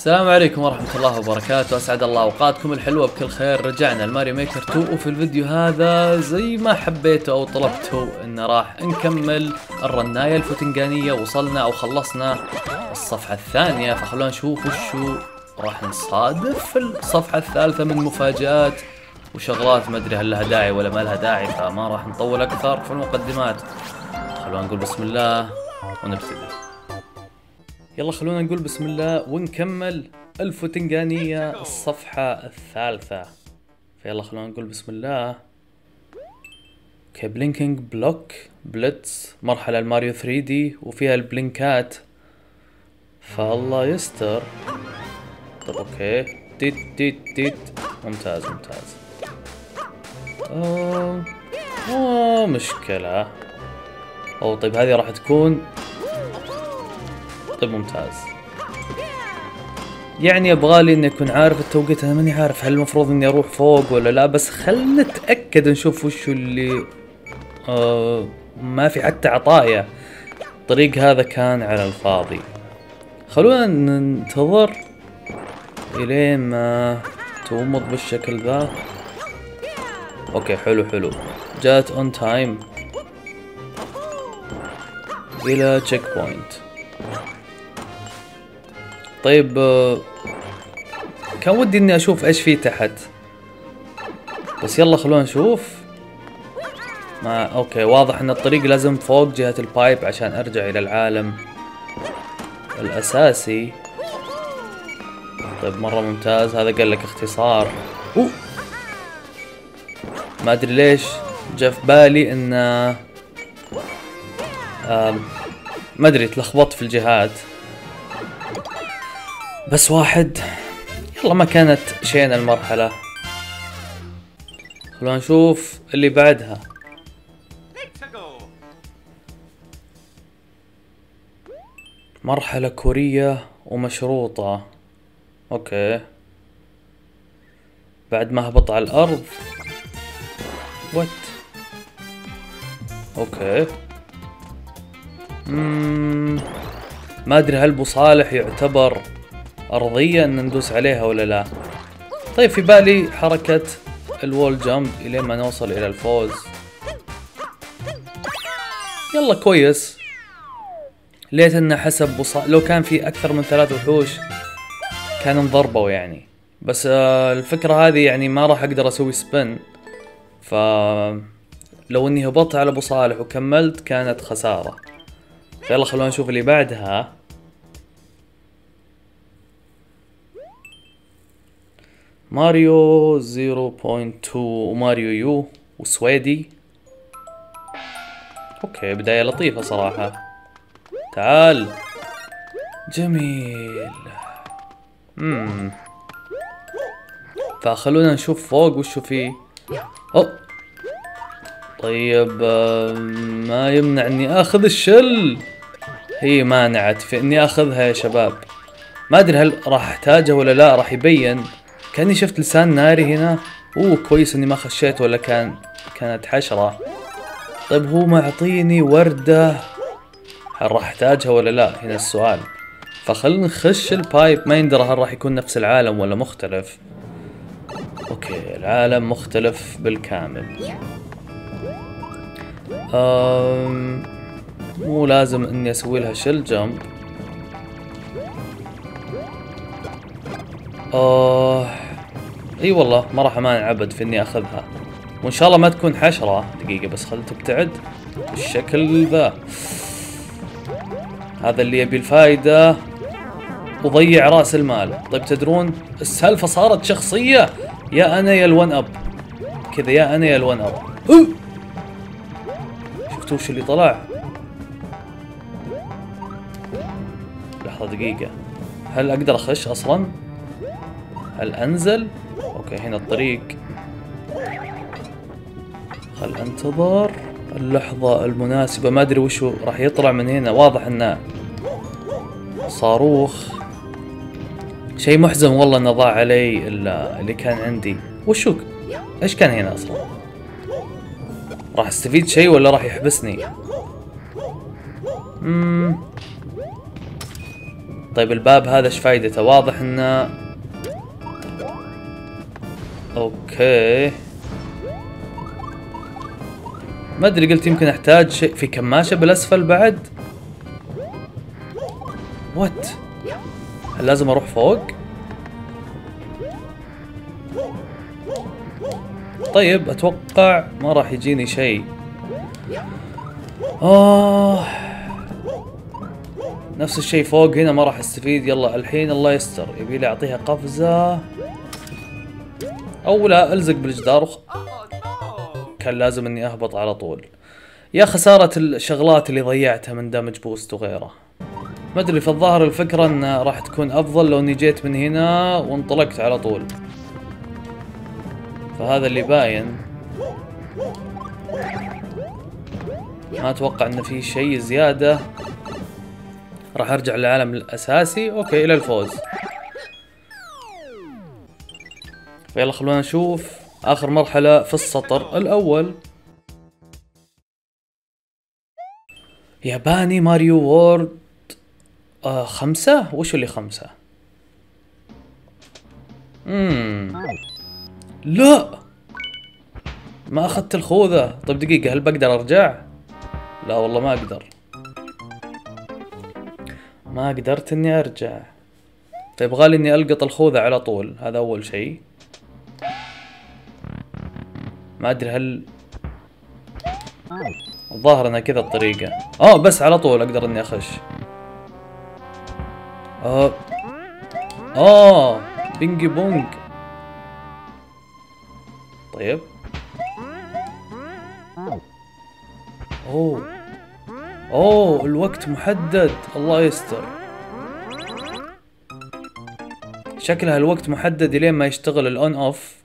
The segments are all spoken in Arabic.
السلام عليكم ورحمة الله وبركاته. أسعد الله أوقاتكم. الحلوة بكل خير. رجعنا الماري ميكر 2 وفي الفيديو هذا زي ما حبيتوا أو طلبتوا إن راح نكمل الرناية الفوتنجانية وصلنا أو خلصنا الصفحة الثانية. فخلونا نشوف وشو راح نصادف في الصفحة الثالثة من مفاجآت وشغلات. ما أدري هل لها داعي ولا ما لها داعي. فما راح نطول أكثر في المقدمات. خلونا نقول بسم الله ونبتدي. يلا خلونا نقول بسم الله ونكمل الفوتنجانية الصفحة الثالثة. فيلا خلونا نقول بسم الله. okay blinking block blitz مرحلة الماريو 3D وفيها البلينكات. فالله يستر. طب okay. تيت تيت تيت. ممتاز ممتاز. اوه, أوه مشكلة. اوه طيب هذه راح تكون طيب ممتاز. يعني يبغالي إني أكون عارف التوقيت أنا ماني عارف هل المفروض إني أروح فوق ولا لا بس خلنا نتأكد نشوف وش اللي آه ما في حتى عطايا. الطريق هذا كان على الفاضي. خلونا ننتظر إلين ما تومض بالشكل ذا. okay حلو حلو. جات on time إلى checkpoint طيب كان ودي إني أشوف إيش في تحت. بس يلا خلونا نشوف. ما okay واضح إن الطريق لازم فوق جهة ال pipe عشان أرجع إلى العالم الأساسي. طيب مرة ممتاز. هذا قال لك اختصار. أوه. ما أدري ليش جاء في بالي إن ما أدري تلخبطت في الجهات. بس واحد. يلا ما كانت شين المرحلة. خلونا نشوف اللي بعدها. مرحلة كورية ومشروطة. okay. بعد ما هبط على الأرض. what okay. مم. ما أدري هل أبو صالح يعتبر أرضية أن ندوس عليها ولا لا؟ طيب في بالي حركة ال wall jump إلين ما نوصل إلى الفوز. يلا كويس. ليت انه حسب بصا... لو كان في أكثر من ثلاث وحوش كان انضربوا يعني. بس آه الفكرة هذه يعني ما راح أقدر أسوي سبن ف لو إني هبطت على أبو صالح وكملت كانت خسارة. يلا خلونا نشوف اللي بعدها. ماريو 0.2 وماريو يو وسويدي. أوكي بداية لطيفة صراحة. تعال. جميل. امم فخلونا نشوف فوق وشو فيه أوه. طيب ما يمنع إني آخذ الشل. هي مانعت في إني آخذها يا شباب. ما أدري هل راح احتاجها ولا لا راح يبين. كأني شفت لسان ناري هنا. أوه كويس إني ما خشيت ولا كان كانت حشرة. طيب هو معطيني وردة. هل راح أحتاجها ولا لا؟ هنا السؤال. فخلنا نخش ال pipe. ما يندرى هل راح يكون نفس العالم ولا مختلف. okay العالم مختلف بالكامل. أم مو لازم إني أسوي لها shell jump. آه إي والله ما راح أمانع أبد في إني أخذها. وإن شاء الله ما تكون حشرة دقيقة بس خل تبتعد بالشكل ذا. هذا اللي يبي الفايدة. وضيع رأس المال. طيب تدرون السالفة صارت شخصية؟ يا أنا يا ال one up. كذا يا أنا يا ال one up. شفتوا وش اللي طلع؟ لحظة دقيقة. هل أقدر أخش أصلا؟ هل انزل أوكي هنا الطريق. خل انتظر اللحظة المناسبة. ما أدري وشو راح يطلع من هنا. واضح إنه صاروخ. شيء محزن والله إنه ضاع علي اللي كان عندي. وشو؟ إيش كان هنا أصلا؟ راح أستفيد شيء ولا راح يحبسني؟ مم. طيب الباب هذا إيش فايدته؟ واضح إنه okay. ما أدري قلت يمكن أحتاج شيء في كماشة بالأسفل بعد. what هل لازم أروح فوق؟ طيب أتوقع ما راح يجيني شيء. آه. نفس الشيء فوق هنا ما راح أستفيد. يلا الحين الله يستر. يبي لي أعطيها قفزة. أو لا ألزق بالجدار وخ... كان لازم إني أهبط على طول. يا خسارة الشغلات اللي ضيعتها من دامج بوست وغيره. ما أدري في الظاهر الفكرة إن راح تكون أفضل لو إني جيت من هنا وانطلقت على طول. فهذا اللي باين. ما أتوقع إن في شيء زيادة. راح أرجع للعالم الأساسي. okay إلى الفوز. يلا خلونا نشوف آخر مرحلة في السطر الأول. ياباني ماريو World. آه خمسة؟ وش اللي خمسة؟ مم. لا! ما أخذت الخوذة. طيب دقيقة هل بقدر أرجع؟ لا والله ما أقدر. ما قدرت إني أرجع. طيب غالي إني ألقط الخوذة على طول. هذا أول شيء. ما أدري هل الظاهر أنها كذا الطريقة. آه بس على طول أقدر إني أخش. آه. آه ping pong. طيب. أوه. أوه الوقت محدد. الله يستر. شكلها الوقت محدد لين ما يشتغل ال on off.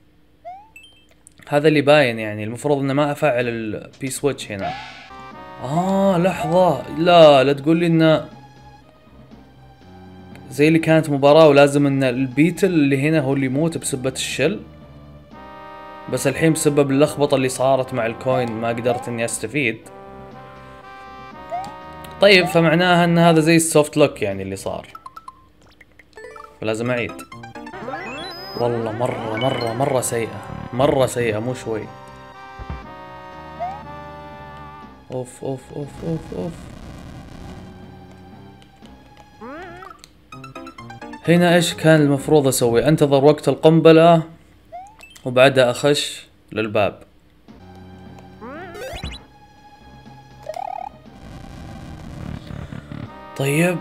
هذا اللي باين يعني المفروض إنه ما أفعل ال P switch هنا. آه لحظة. لا لا تقول لي انه زي اللي كانت مباراة ولازم إن ال beetle اللي هنا هو اللي يموت بسبة ال shell. بس الحين بسبب اللخبطة اللي صارت مع ال coin ما قدرت إني أستفيد. طيب فمعناها إن هذا زي ال soft lock يعني اللي صار. فلازم أعيد. والله مرة مرة مرة سيئة. مرة سيئة مو شوي. أوف أوف أوف أوف أوف. هنا إيش كان المفروض أسوي؟ أنتظر وقت القنبلة وبعدها أخش للباب. طيب.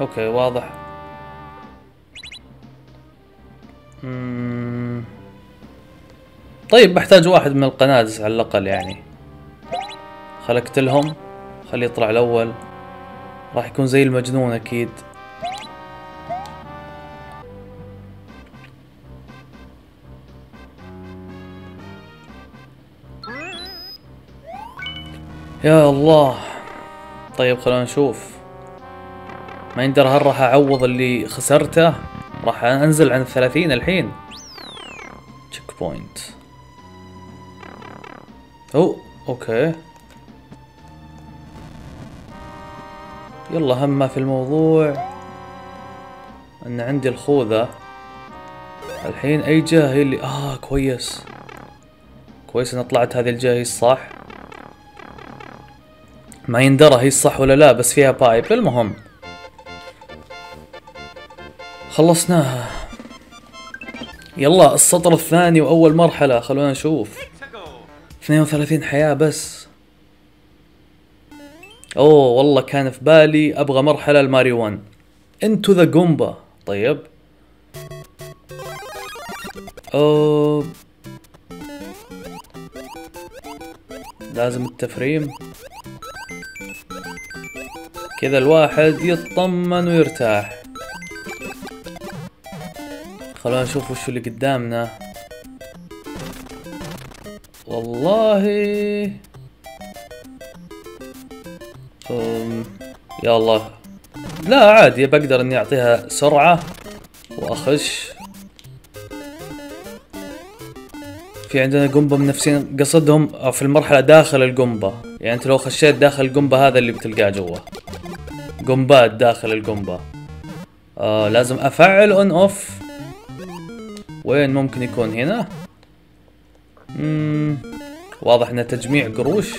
أوكي واضح. طيب بحتاج واحد من القنادس على الأقل يعني. خل اقتلهم خليه يطلع الأول. راح يكون زي المجنون أكيد. يا الله. طيب خلونا نشوف. ما يندر هل راح أعوض اللي خسرته؟ راح أنزل عن الثلاثين الحين. checkpoint أو okay. يلا هم ما في الموضوع. ان عندي الخوذة. الحين أي جهة هي اللي آه كويس. كويس إن طلعت هذه الجهة هي الصح ما يندرى هي الصح ولا لا بس فيها pipe المهم. خلصناها. يلا السطر الثاني وأول مرحلة. خلونا نشوف. 32 حياة بس. أوه والله كان في بالي أبغى مرحلة الماريو 1 انتو ذا جومبا طيب. أوه. لازم التفريم. كذا الواحد يطمن ويرتاح. خلونا نشوف وش اللي قدامنا. والله يا الله. لا عادي بقدر إني أعطيها سرعة وأخش. في عندنا قنبة منافسين. قصدهم في المرحلة داخل القنبة يعني أنت لو خشيت داخل القنبة هذا اللي بتلقاه جوا. قنبات داخل القنبة آه لازم أفعل on off وين ممكن يكون هنا؟ مم. واضح انه تجميع قروش.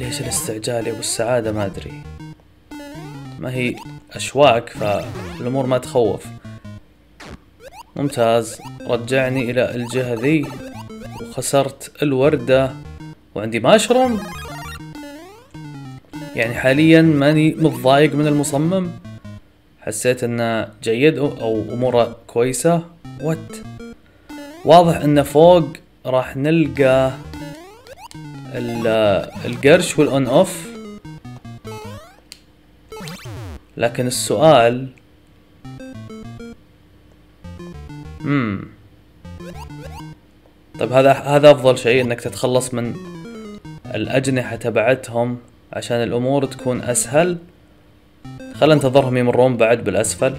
ليش الاستعجال يا أبو السعادة؟ ما أدري. ما هي أشواك فالأمور ما تخوف. ممتاز. رجعني إلى الجهة ذي. وخسرت الوردة. وعندي ماشروم يعني حاليا ماني متضايق من المصمم. حسيت إنه جيد أو أموره كويسة. وات واضح إنه فوق. راح نلقى القرش والأون أوف. لكن السؤال امم طيب هذا هذا أفضل شيء إنك تتخلص من الأجنحة تبعتهم عشان الأمور تكون أسهل. خل أنتظرهم يمرون بعد بالأسفل.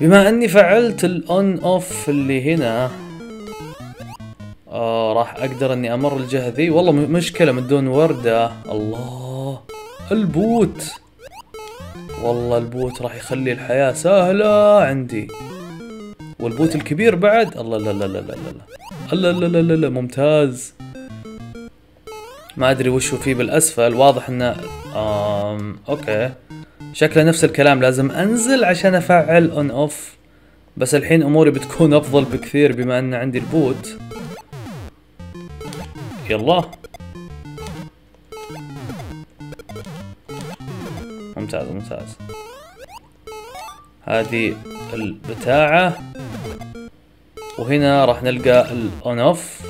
بما أني فعلت الأون أوف اللي هنا آه راح أقدر إني أمر الجهة ذي. والله مشكلة من دون وردة. الله. البوت. والله ال boot راح يخلي الحياة سهلة عندي. وال boot الكبير بعد. الله لا لا لا لا لا لا. لا لا لا لا ممتاز. ما أدري وش هو فيه بالأسفل. واضح إنه آم okay. شكله نفس الكلام. لازم أنزل عشان أفعل on off بس الحين أموري بتكون أفضل بكثير بما إن عندي ال boot. يلا ممتاز ممتاز. هذه البتاعة. وهنا راح نلقى ال on off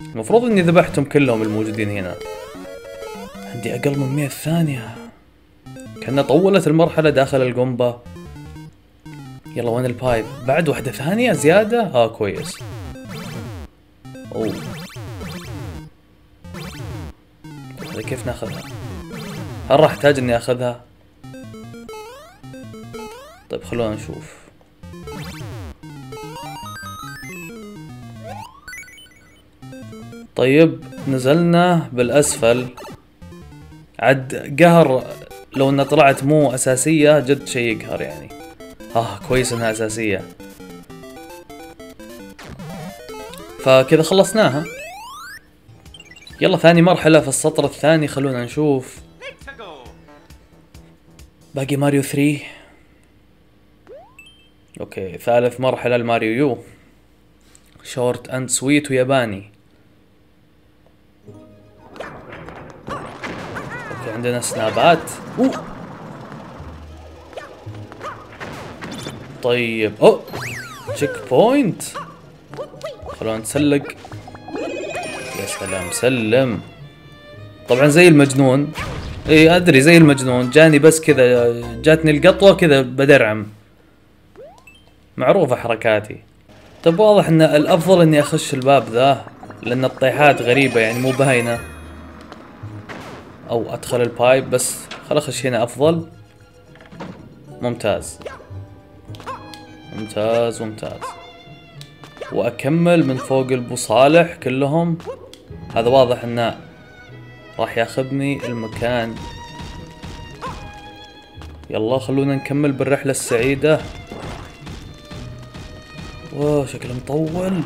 المفروض إني ذبحتهم كلهم الموجودين هنا. عندي أقل من 100 ثانية. كأنها طولت المرحلة داخل القنبة. يلا وين ال pipe؟ بعد واحدة ثانية زيادة؟ آه كويس. أوه. كيف ناخذها؟ هل راح أحتاج إني أخذها؟ طيب خلونا نشوف. طيب نزلنا بالأسفل. عد قهر لو إنها طلعت مو أساسية جد شيء يقهر يعني. آه كويس إنها أساسية. فكذا خلصناها. يلا ثاني مرحلة في السطر الثاني خلونا نشوف. باقي ماريو 3 okay ثالث مرحلة الماريو U. short and sweet وياباني. okay عندنا سنابات. أوه. طيب أوه. checkpoint خلونا نتسلق يا سلام سلم. طبعا زي المجنون. إي أدري زي المجنون. جاني بس كذا جاتني القطوة كذا بدرعم. معروفة حركاتي. طيب واضح إن الأفضل إني أخش الباب ذا لأن الطيحات غريبة يعني مو باينة أو أدخل ال pipe بس خل أخش هنا أفضل. ممتاز. ممتاز ممتاز. وأكمل من فوق البو صالح كلهم. هذا واضح انه راح ياخذني المكان. يلا خلونا نكمل بالرحلة السعيدة. اوه شكله مطول.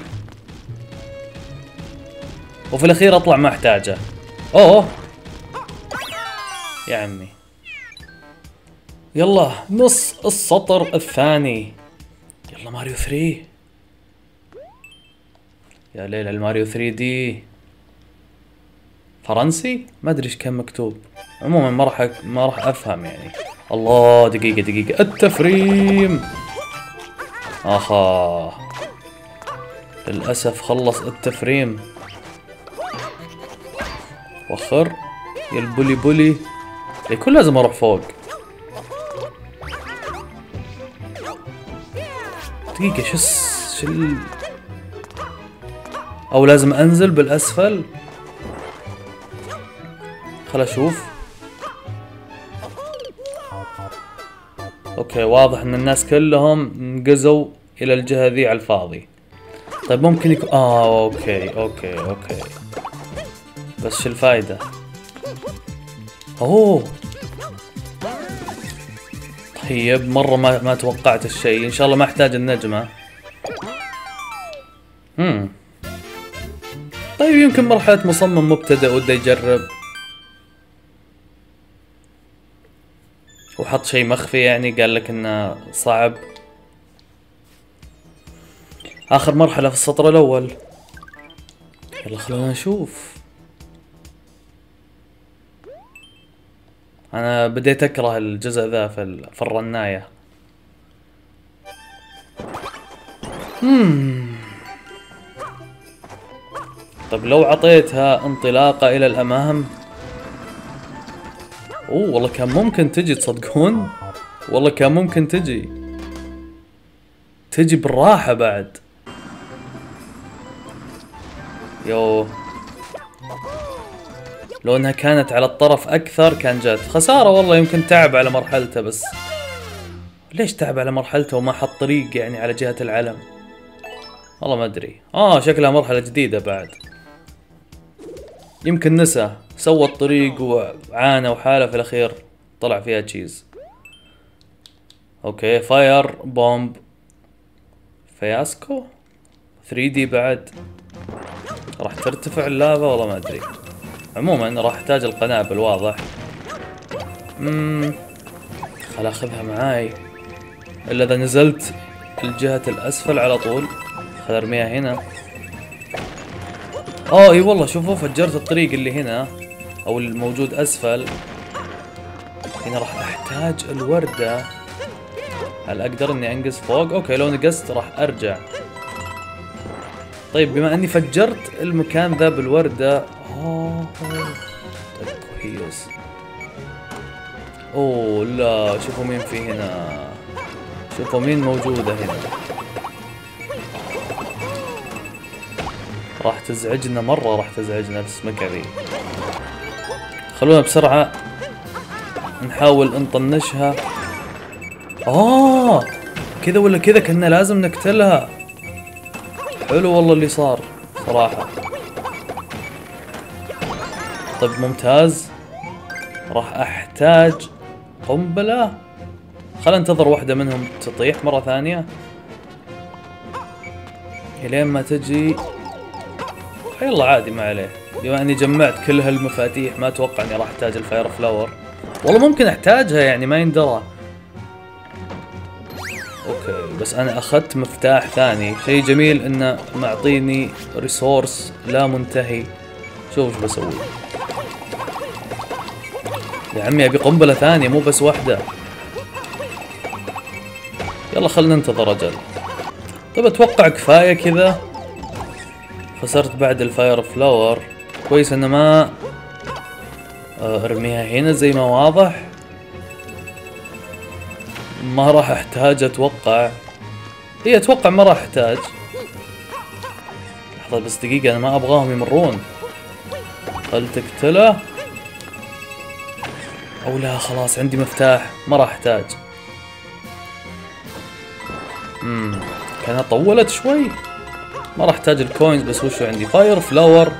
وفي الأخير أطلع ما أحتاجه. أوه. يا عمي. يلا نص السطر الثاني. يلا ماريو 3 يا ليل الماريو 3 دي فرنسي؟ ما أدري إيش كان مكتوب. عموما ما راح ما راح أفهم يعني. الله دقيقة دقيقة. التفريم. آخا. للأسف خلص التفريم. وخر. يا البولي بولي. يكون لازم أروح فوق. دقيقة شو شو. أو لازم أنزل بالأسفل. خل أشوف. أوكي واضح إن الناس كلهم انقزوا إلى الجهة ذي على الفاضي. طيب ممكن يكون آه okay okay okay. بس شو الفايدة؟ أوه! طيب مرة ما ما توقعت الشيء. إن شاء الله ما أحتاج النجمة. طيب يمكن مرحلة مصمم مبتدئ وده يجرب. وحط شيء مخفي يعني قال لك إنه صعب. آخر مرحلة في السطر الأول. يلا خلونا نشوف. أنا بديت أكره الجزء ذا في, ال... في الرناية. مم. طيب لو عطيتها انطلاقة إلى الأمام. أوه والله كان ممكن تجي تصدقون. والله كان ممكن تجي. تجي بالراحة بعد. يو. لو إنها كانت على الطرف أكثر كان جات. خسارة والله يمكن تعب على مرحلته بس. ليش تعب على مرحلته وما حط طريق يعني على جهة العلم والله ما أدري. آه شكلها مرحلة جديدة بعد. يمكن نسى سوى الطريق وعانى وحاله في الأخير طلع فيها cheese okay fire bomb fiasco؟ 3D بعد. راح ترتفع اللافا والله ما أدري. عموما راح أحتاج القنابل واضح امم خل أخذها معاي. إلا إذا نزلت الجهة الأسفل على طول. خل أرميها هنا. آه إي والله شوفوا فجرت الطريق اللي هنا أو الموجود أسفل. هنا راح أحتاج الوردة. هل أقدر إني انقز فوق؟ okay لو نقزت راح أرجع. طيب بما إني فجرت المكان ذا بالوردة اوه طيب كويس. أوه لا شوفوا مين في هنا. شوفوا مين موجودة هنا. راح تزعجنا مرة راح تزعجنا السمكة ذي خلونا بسرعة. نحاول نطنشها. آه! كذا ولا كذا كنا لازم نقتلها. حلو والله اللي صار صراحة. طيب ممتاز. راح أحتاج قنبلة. خل انتظر واحدة منهم تطيح مرة ثانية. إلين ما تجي يلا عادي ما عليه. بما إني جمعت كل هالمفاتيح ما أتوقع إني راح أحتاج ال fire flower. والله ممكن أحتاجها يعني ما يندرى. okay بس أنا أخذت مفتاح ثاني. شيء جميل انه معطيني resource لا منتهي. شوف إيش بسوي. يا عمي أبي قنبلة ثانية مو بس واحدة. يلا خلنا ننتظر أجل. طيب أتوقع كفاية كذا. خسرت بعد ال fire flower كويس انه ما آه، أرميها هنا زي ما واضح. ما راح أحتاج أتوقع. هي أتوقع ما راح أحتاج. لحظة بس دقيقة أنا ما أبغاهم يمرون. خل تقتله؟ أو لا خلاص عندي مفتاح. ما راح أحتاج. امم كانها طولت شوي. ما راح احتاج ال coins بس وشو عندي؟ fire flower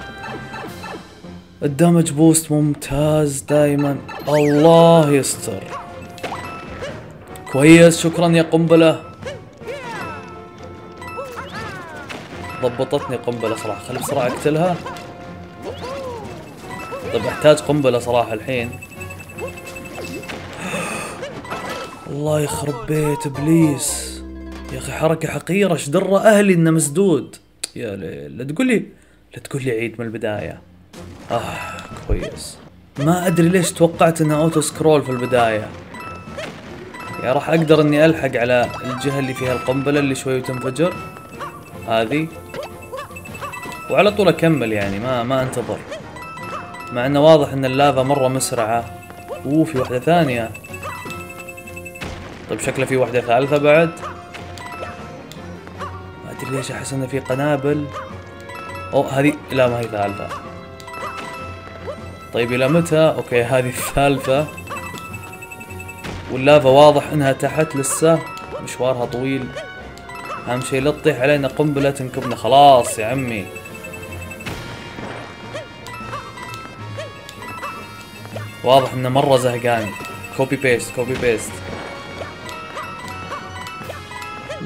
ال damage boost ممتاز دايما. الله يستر. كويس شكرا يا قنبلة. ضبطتني قنبلة صراحة. خلي بسرعة أقتلها. طيب أحتاج قنبلة صراحة الحين. الله يخرب بيت إبليس. يا أخي حركة حقيرة إيش درى أهلي إنه مسدود؟ يا ليل لا تقول لي لا تقول لي عيد من البداية. آه كويس. ما أدري ليش توقعت إنه auto scroll في البداية. يا راح أقدر إني ألحق على الجهة اللي فيها القنبلة اللي شوي وتنفجر هذه. وعلى طول أكمل يعني ما ما أنتظر. مع إنه واضح إن اللافا مرة مسرعة. أوه في واحدة ثانية. طيب شكله في واحدة ثالثة بعد. ادري ليش احس انه في قنابل؟ اوه هذه لا ما هي ثالثة. طيب إلى متى؟ okay هذه الثالثة. واللافا واضح إنها تحت لسه. مشوارها طويل. أهم شيء لا تطيح علينا قنبلة تنكبنا. خلاص يا عمي. واضح إنه مرة زهقان. copy paste copy paste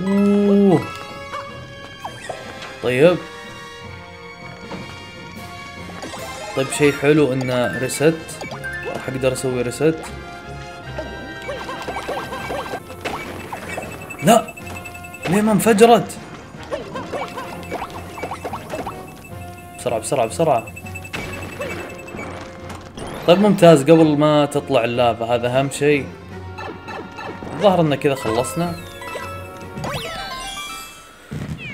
أوه. طيب. طيب شيء حلو انه reset راح أقدر أسوي reset لا! ليه ما انفجرت؟ بسرعة بسرعة بسرعة. طيب ممتاز. قبل ما تطلع اللافا هذا أهم شيء. الظاهر إن كذا خلصنا.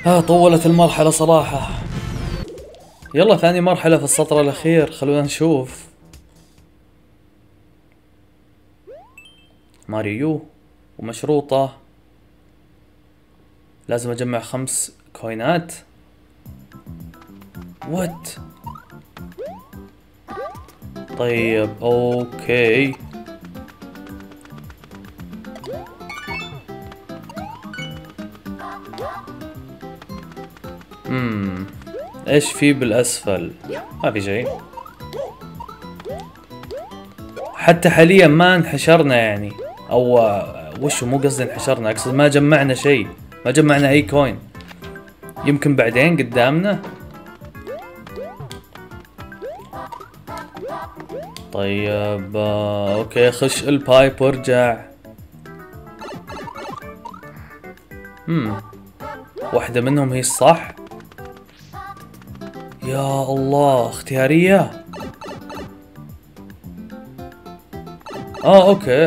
آه طولت المرحلة صراحة. يلا ثاني مرحلة في السطر الأخير خلونا نشوف. ماريو ومشروطة. لازم أجمع خمس coin ات. what طيب okay. امم إيش في بالأسفل؟ ما في شيء حتى حاليا ما انحشرنا يعني. أو وش مو قصدي انحشرنا أقصد ما جمعنا شيء. ما جمعنا أي coin يمكن بعدين قدامنا. طيب okay خش ال pipe وارجع. امم واحدة منهم هي الصح. يا الله اختيارية؟ آه أوكي.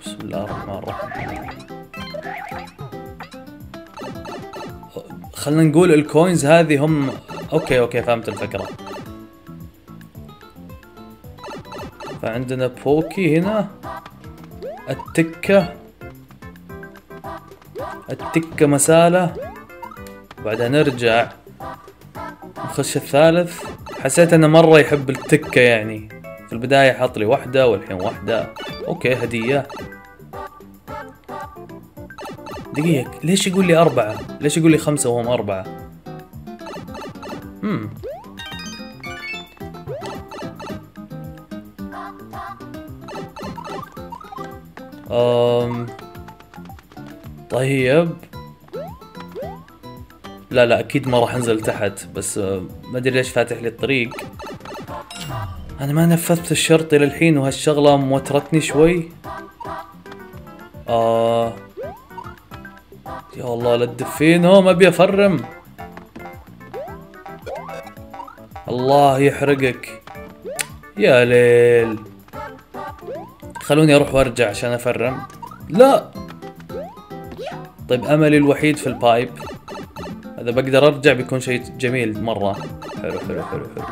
بسم الله الرحمن الرحيم. خلينا نقول الكوينز هذه هم أوكي أوكي فهمت الفكرة. فعندنا بوكي هنا التكة. التكة مسالة. بعدها نرجع. نخش الثالث. حسيت إنه مرة يحب التكة يعني. في البداية حط لي واحدة والحين واحدة. أوكي هدية. دقيقة ليش يقول لي أربعة؟ ليش يقول لي خمسة وهم أربعة؟ امم أم... طيب. لا لا أكيد ما راح أنزل تحت بس آه، ما أدري ليش فاتح لي الطريق. أنا ما نفذت الشرط إلى الحين وهالشغلة موترتني شوي. آه. يا الله لا تدفين. ما أبي أفرم. الله يحرقك. يا ليل. خلوني أروح وأرجع عشان أفرم. لا. طيب أملي الوحيد في البايب. إذا بقدر أرجع بيكون شيء جميل مرة. حلو حلو حلو حلو.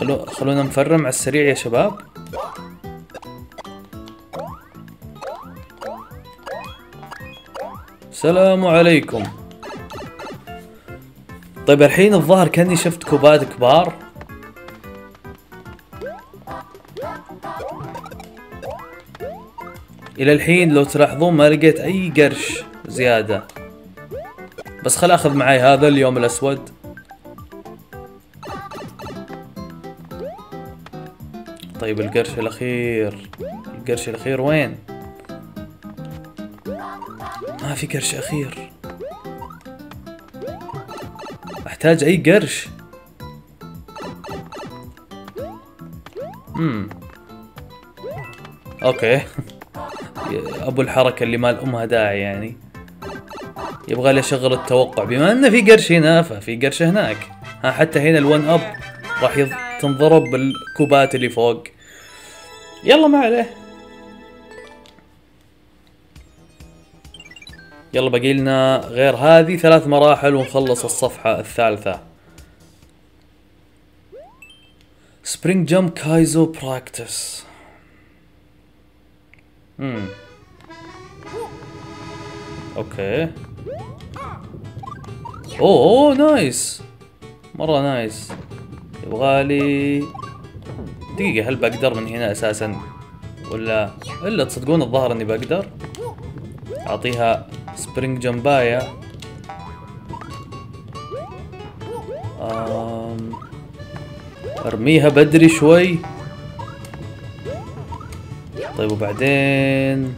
خلو خلونا نفرم على السريع يا شباب. السلام عليكم. طيب الحين الظاهر كأني شفت كوبات كبار. إلى الحين لو تلاحظون ما لقيت أي قرش زيادة. بس خل أخذ معي هذا اليوم الأسود. طيب القرش الأخير. القرش الأخير وين؟ ما في قرش أخير. أحتاج أي قرش؟ امم أوكي. أبو الحركة اللي ما لامها داعي يعني. يبغى لي اشغل التوقع بما إنه في قرش هنا ففي قرش هناك. ها حتى هنا الون اب راح يض... تنضرب بالكوبات اللي فوق. يلا ما عليه. يلا باقي لنا غير هذه ثلاث مراحل ونخلص الصفحة الثالثة. spring jump kaizo practice امم okay اوه اوه نايس مرة nice يبغالي. دقيقة هل بقدر من هنا أساسا؟ ولا إلا تصدقون الظاهر إني بقدر؟ أعطيها spring jump اية أم... أرميها بدري شوي. طيب وبعدين؟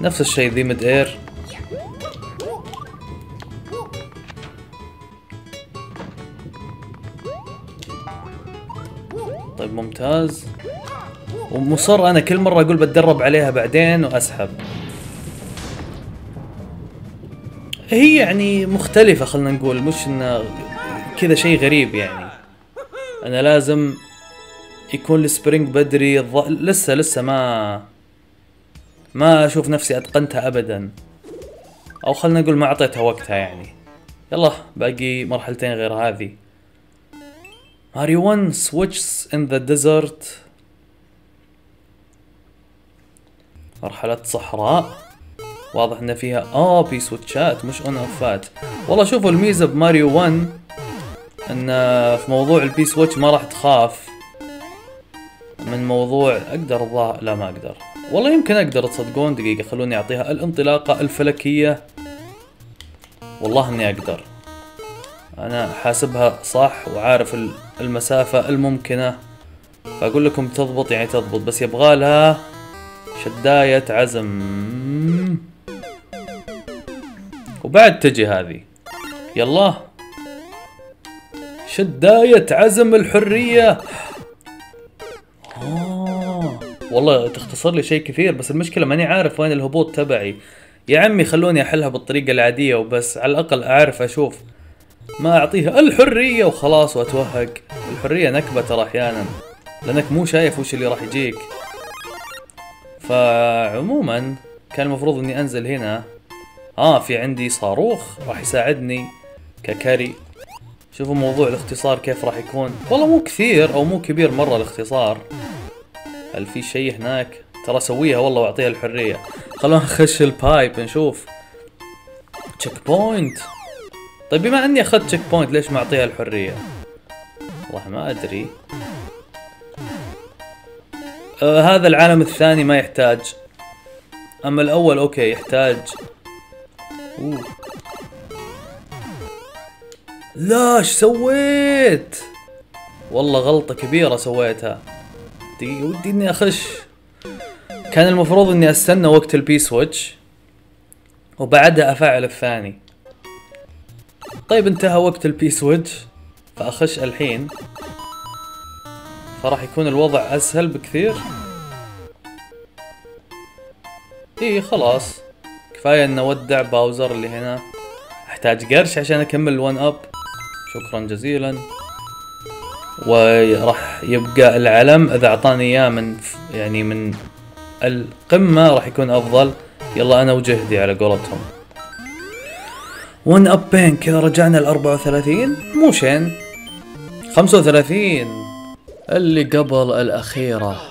نفس الشيء ذي mid air. طيب ممتاز. ومصر أنا كل مرة أقول بتدرب عليها بعدين وأسحب. هي يعني مختلفة خلنا نقول مش إنه كذا شيء غريب يعني. أنا لازم يكون السبرينج بدري الض... لسه لسه ما ما أشوف نفسي أتقنتها ابدا. أو خلنا نقول ما أعطيتها وقتها يعني. يلا باقي مرحلتين غير هذه. ماريو 1 switches in the desert. مرحلة صحراء. واضح إن فيها آه في switch ات مش on off ات والله شوفوا الميزة بماريو 1 إن في موضوع ال P switch ما راح تخاف. من موضوع أقدر الظاهر لا ما أقدر. والله يمكن أقدر تصدقون دقيقة خلوني أعطيها الانطلاقة الفلكية. والله إني أقدر. أنا حاسبها صح وعارف المسافة الممكنة. فأقول لكم تضبط يعني تضبط بس يبغالها شداية عزم. وبعد تجي هذه. يلا. شداية عزم الحرية. آه. والله تختصر لي شيء كثير بس المشكلة ماني عارف وين الهبوط تبعي. يا عمي خلوني أحلها بالطريقة العادية وبس على الأقل أعرف أشوف. ما أعطيها الحرية وخلاص وأتوهق. الحرية نكبة ترى أحيانا لأنك مو شايف وش اللي راح يجيك. فعموما كان المفروض إني أنزل هنا. آه في عندي صاروخ راح يساعدني ككاري. شوفوا موضوع الاختصار كيف راح يكون. والله مو كثير أو مو كبير مرة الاختصار. هل في شيء هناك؟ ترى أسويها والله وأعطيها الحرية. خلونا نخش ال pipe نشوف. checkpoint طيب بما إني أخذت checkpoint ليش ما أعطيها الحرية؟ والله ما أدري. آه هذا العالم الثاني ما يحتاج. أما الأول okay يحتاج. أوه. لا إيش سويت؟ والله غلطة كبيرة سويتها. دقيقة ودي إني أخش. كان المفروض إني أستنى وقت ال P switch وبعدها أفعل الثاني. طيب انتهى وقت ال P switch فأخش الحين. فراح يكون الوضع أسهل بكثير. إيه خلاص. كفاية إن أودع باوزر اللي هنا. أحتاج قرش عشان أكمل ال one up شكرا جزيلا. وراح يبقى العلم. إذا أعطاني إياه من يعني من القمة راح يكون أفضل. يلا أنا وجهدي على قولتهم. one up بين كذا رجعنا ل 34 مو شين. 35 اللي قبل الأخيرة.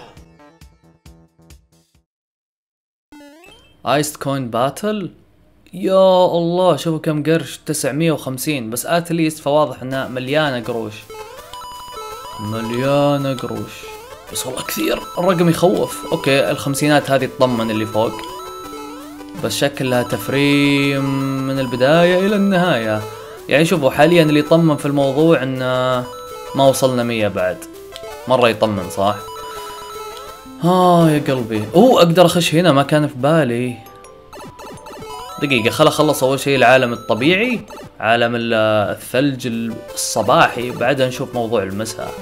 East coin battle يا الله شوفوا كم قرش. 950 بس at least فواضح إنها مليانة قروش. مليانة قروش. بس والله كثير. الرقم يخوف. okay الخمسينات هذه تطمن اللي فوق. بس شكلها تفريم من البداية إلى النهاية. يعني شوفوا حاليا اللي يطمن في الموضوع إن ما وصلنا مية بعد. مرة يطمن صح؟ آه يا قلبي. أوه أقدر أخش هنا ما كان في بالي. دقيقة خل أخلص أول شيء العالم الطبيعي عالم الثلج الصباحي بعدها نشوف موضوع المساء.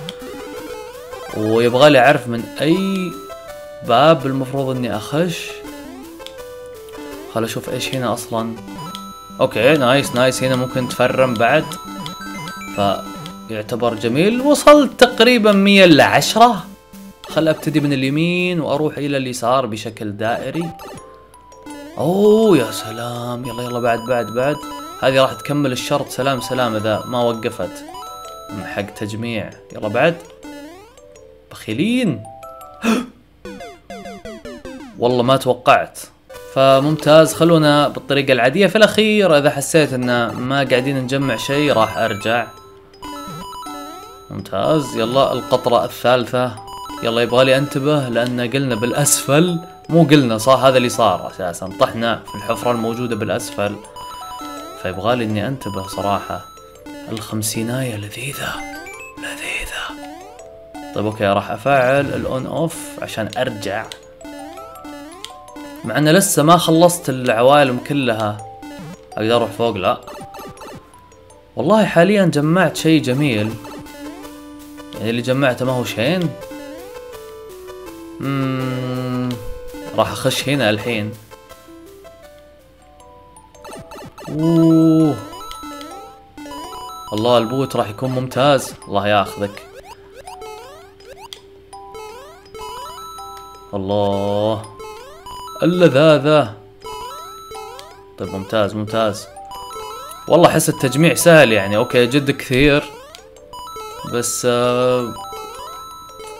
ويبغى لي أعرف من أي باب المفروض إني أخش. خل أشوف إيش هنا أصلا. okay nice nice. هنا ممكن تفرم بعد. فيعتبر جميل. وصلت تقريبا مية الا عشرة. خل أبتدي من اليمين وأروح إلى اليسار بشكل دائري. أوه يا سلام. يلا يلا بعد بعد بعد. هذه راح تكمل الشرط. سلام سلام إذا ما وقفت. حق تجميع. يلا بعد. بخيلين. والله ما توقعت. فممتاز. خلونا بالطريقة العادية. في الأخير إذا حسيت إن ما قاعدين نجمع شيء راح أرجع. ممتاز. يلا القطرة الثالثة. يلا يبغالي انتبه لأن قلنا بالأسفل مو قلنا صح؟ هذا اللي صار أساسا. طحنا في الحفرة الموجودة بالأسفل. فيبغالي إني أنتبه صراحة. الخمسيناية لذيذة. لذيذة. طيب okay راح أفعل ال on off عشان أرجع. مع انه لسه ما خلصت العوالم كلها. أقدر أروح فوق؟ لا. والله حاليا جمعت شيء جميل. يعني اللي جمعته ما هو شين؟ راح أخش هنا الحين. أوه. الله البوت راح يكون ممتاز. الله ياخذك. الله. اللذاذة. طيب ممتاز ممتاز. والله أحس التجميع سهل يعني. okay جد كثير. بس آه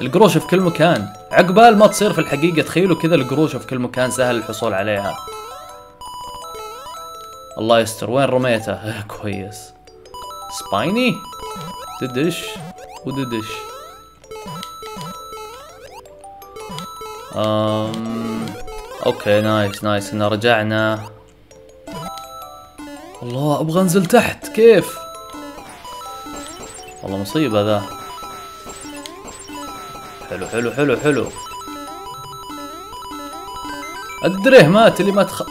القروش في كل مكان. عقبال ما تصير في الحقيقة تخيلوا كذا القروش في كل مكان سهل الحصول عليها. الله يستر وين رميته كويس. spiny؟ ددش وددش أم... أوكي نايس نايس. إن رجعنا. الله أبغى أنزل تحت. كيف؟ والله مصيبة ذا. حلو حلو حلو حلو. ادريه مات اللي ما تخ.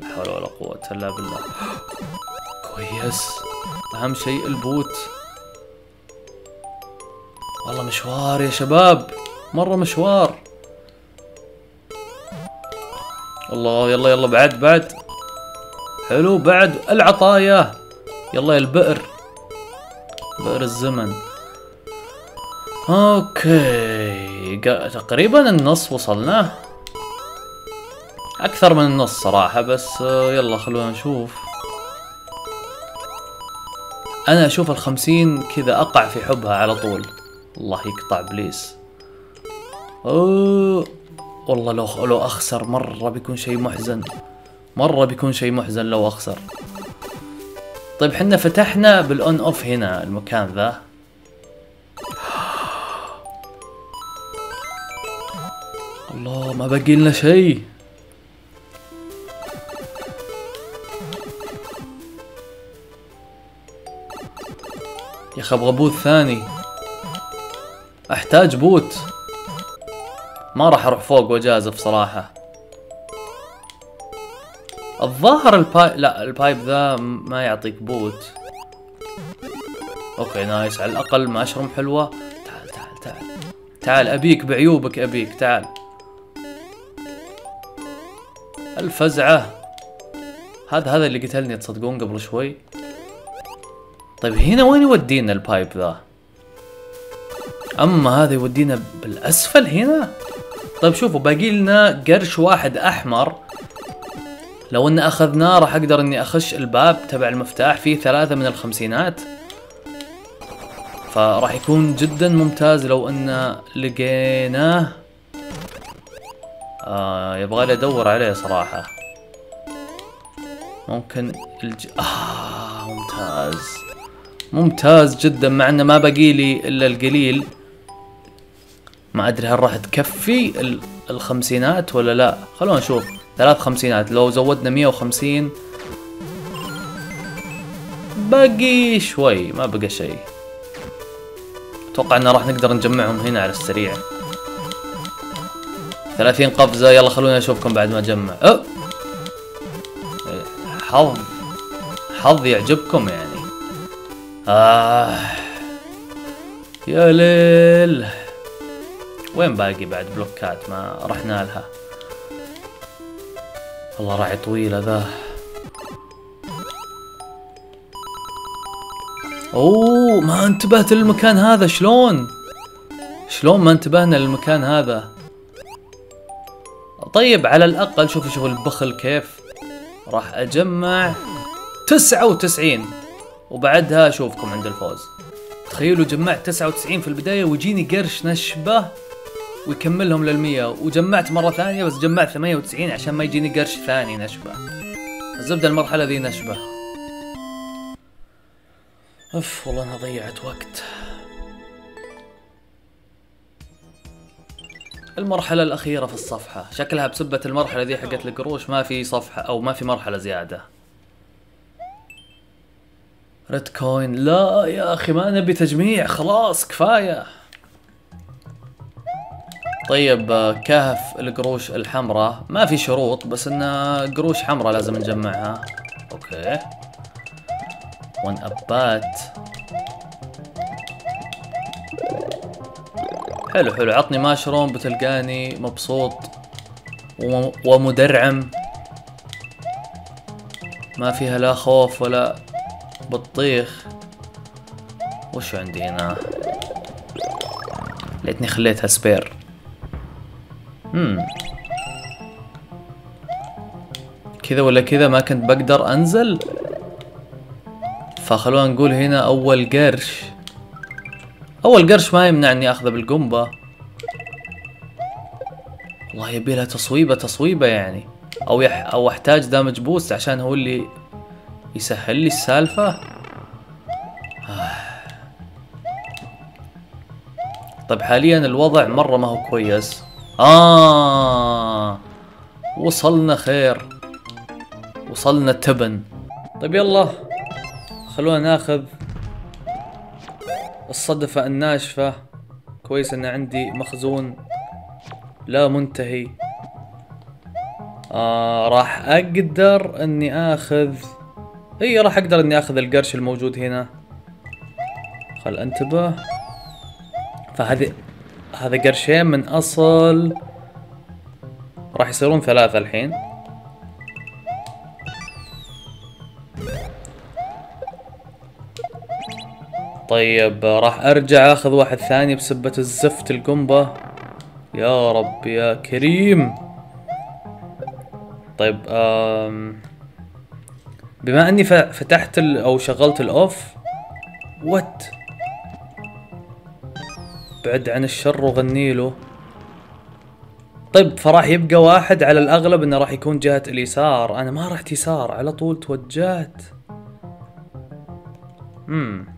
لا حول ولا قوة إلا بالله. كويس. أهم شيء ال boot. والله مشوار يا شباب. مرة مشوار. الله يلا يلا بعد بعد. حلو بعد العطايا. يلا يا البئر. بئر الزمن. okay. تقريبا النص وصلنا أكثر من النص صراحة بس يلا خلونا نشوف. أنا أشوف الخمسين كذا أقع في حبها على طول. الله يقطع بليس أوه. والله لو لو أخسر مرة بيكون شيء محزن. مرة بيكون شيء محزن لو أخسر. طيب حنا فتحنا بالأون أوف هنا المكان ذا. الله ما باقي لنا شيء. يا أخي أبغى boot ثاني. أحتاج boot. ما راح أروح فوق وأجازف صراحة. الظاهر ال pipe لا ال pipe ذا ما يعطيك boot. okay nice. على الأقل مشروم حلوة. تعال تعال تعال. تعال أبيك بعيوبك أبيك. تعال. الفزعة. هذا هذا اللي قتلني تصدقون قبل شوي. طيب هنا وين يودينا ال pipe ذا؟ أما هذا يودينا بالأسفل هنا؟ طيب شوفوا باقي لنا قرش واحد أحمر. لو ان أخذناه راح أقدر إني أخش الباب تبع المفتاح. فيه ثلاثة من الخمسينات. فراح يكون جدا ممتاز لو إن لقيناه. آه يبغى لي أدور عليه صراحة. ممكن الج... آه ممتاز. ممتاز جدا مع إنه ما باقي لي إلا القليل. ما أدري هل راح تكفي الخمسينات ولا لا. خلونا نشوف. ثلاث خمسينات. لو زودنا مية وخمسين باقي شوي ما بقى شيء. أتوقع إنه راح نقدر نجمعهم هنا على السريع. ثلاثين قفزة يلا خلونا نشوفكم بعد ما أجمع. أه. حظ حظ يعجبكم يعني. آه. يا ليل. وين باقي بعد بلوكات؟ ما رحنا لها والله راعي طويلة ذا أوه ما انتبهت للمكان هذا شلون؟ شلون ما انتبهنا للمكان هذا؟ طيب على الأقل شوفوا شوفوا البخل كيف. راح أجمع تسعة وتسعين. وبعدها أشوفكم عند الفوز. تخيلوا جمعت 99 في البداية ويجيني قرش نشبة ويكملهم للمية. وجمعت مرة ثانية بس جمعت 98 عشان ما يجيني قرش ثاني نشبة. الزبدة المرحلة ذي نشبة. أف والله أنا ضيعت وقت. المرحلة الأخيرة في الصفحة. شكلها بسبة المرحلة ذي حقت القروش ما في صفحة أو ما في مرحلة زيادة. red coin لا يا أخي ما نبي تجميع. خلاص كفاية. طيب كهف القروش الحمراء. ما في شروط بس انه قروش حمراء لازم نجمعها. أوكي. ون ابات حلو حلو. عطني ماشروم بتلقاني مبسوط ومدرعم. ما فيها لا خوف ولا بطيخ. وش عندي هنا؟ ليتني خليتها spare. هم. كذا ولا كذا ما كنت بقدر أنزل؟ فخلونا نقول هنا أول قرش. أول قرش ما يمنع اني أخذه بالقنبلة والله يبي لها تصويبة تصويبة يعني. أو يح أو أحتاج damage boost عشان هو اللي يسهل لي السالفة. طيب حاليا الوضع مرة ما هو كويس. آه. وصلنا خير. وصلنا تبن. طيب يلا. خلونا ناخذ الصدفة الناشفة كويس إن عندي مخزون لا منتهي. آه راح أقدر إني آخذ إي راح أقدر إني آخذ القرش الموجود هنا. خل أنتبه. فهذه هذا قرشين من أصل راح يصيرون ثلاثة الحين. طيب راح أرجع أخذ واحد ثاني بسبة الزفت القنبة. يا رب يا كريم. طيب آم بما أني فتحت أو شغلت الأوف وات بعد عن الشر وغني له. طيب فراح يبقى واحد على الأغلب إنه راح يكون جهة اليسار. أنا ما رحت يسار على طول توجهت. امم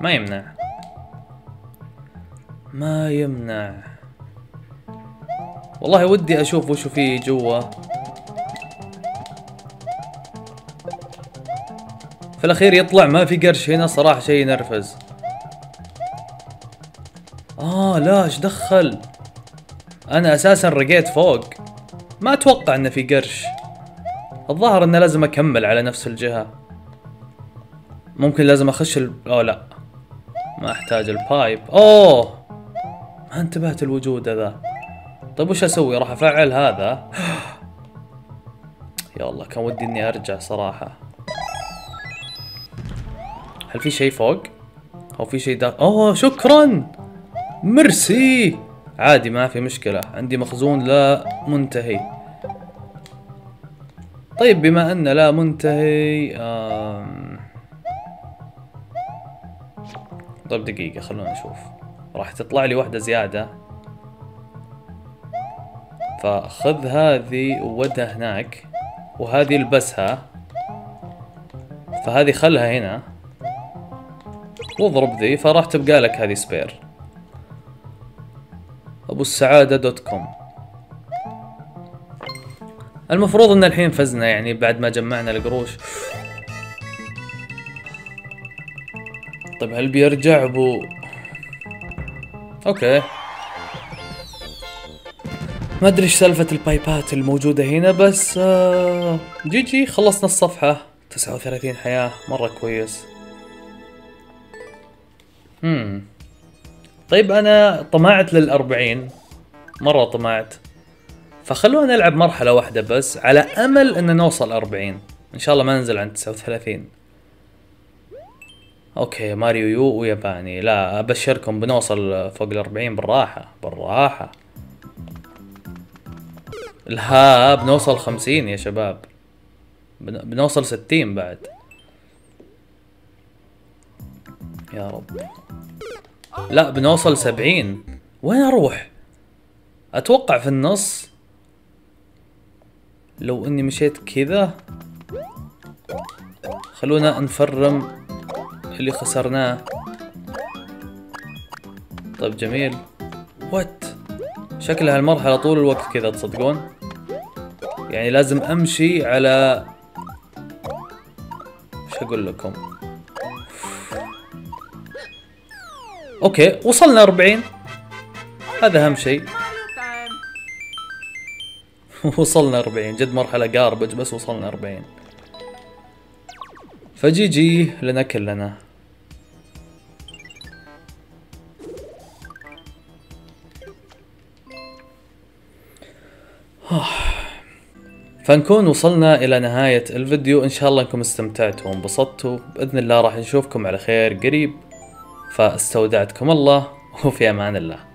ما يمنع. ما يمنع. والله ودي أشوف وشو في جوا. في الأخير يطلع ما في قرش هنا صراحة شيء ينرفز. آه لا إيش دخل؟ أنا أساسا رقيت فوق. ما أتوقع إنه في قرش. الظاهر إنه لازم أكمل على نفس الجهة. ممكن لازم أخش ال... اوه لا. ما أحتاج البايب. أوه! ما انتبهت الوجود هذا طيب وش أسوي؟ راح أفعل هذا؟ يا الله كان ودي إني أرجع صراحة. هل في شيء فوق؟ أو في شيء داخل؟ أوه شكرا! مرسي! عادي ما في مشكلة. عندي مخزون لا منتهي. طيب بما أن لا منتهي آم... طيب دقيقة خلونا نشوف. راح تطلع لي واحدة زيادة. فخذ هذه وودها هناك وهذه البسها. فهذه خلها هنا. واضرب ذي فراح تبقى لك هذه spare ابو السعادة dot com المفروض إن الحين فزنا يعني بعد ما جمعنا القروش. طيب هل بيرجع أبو؟ okay. ما أدري إيش سالفة البايبات الموجودة هنا بس آه GG خلصنا الصفحة. 39 حياة مرة كويس. امم طيب أنا طمعت للأربعين. مرة طمعت. فخلونا نلعب مرحلة واحدة بس على أمل إن نوصل أربعين. إن شاء الله ما ننزل تسعة وثلاثين. okay ماريو يو وياباني. لا أبشركم بنوصل فوق الأربعين بالراحة بالراحة. لا بنوصل خمسين يا شباب. بنوصل ستين بعد. يا رب لا بنوصل سبعين. وين أروح؟ أتوقع في النص. لو إني مشيت كذا. خلونا نفرم. اللي خسرناه. طيب جميل. what شكلها المرحلة طول الوقت كذا تصدقون؟ يعني لازم أمشي على وش أقول لكم؟ okay وصلنا 40 هذا أهم شيء. وصلنا 40 جد مرحلة قاربج بس وصلنا 40 فجي جي لنا كلنا. فنكون وصلنا إلى نهاية الفيديو. إن شاء الله أنكم استمتعتوا وانبسطتوا. بإذن الله راح نشوفكم على خير قريب. فاستودعتكم الله وفي أمان الله.